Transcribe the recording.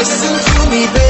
listen to me, baby.